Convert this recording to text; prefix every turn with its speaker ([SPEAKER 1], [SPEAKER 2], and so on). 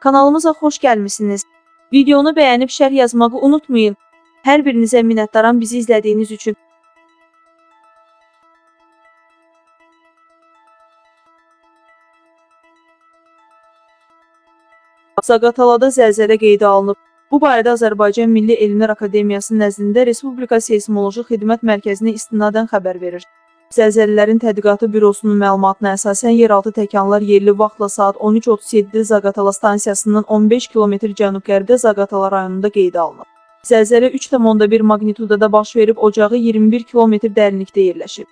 [SPEAKER 1] Kanalımıza xoş gəlmisiniz. Videonu bəyənib şərh yazmağı unutmayın. Hər birinizə minnətdaram bizi izlədiyiniz üçün. Zaqatalada zəlzələ qeydə alınıb. Bu barədə Azərbaycan Milli Elmlər Akademiyası nəzdində Respublika Seysmoloji Xidmət Mərkəzinə istinadən xəbər verir. Zəlzələlərin Tədqiqatı Bürosunun məlumatına əsasən yeraltı təkanlar yerli vaxtla saat 13:37-də Zaqatala stansiyasından 15 km cənub-qərbdə Zaqatala rayonunda qeydə alınıb. Zəlzələ 3,1 maqnitudada baş verib, ocağı 21 km dərinlikdə yerləşib.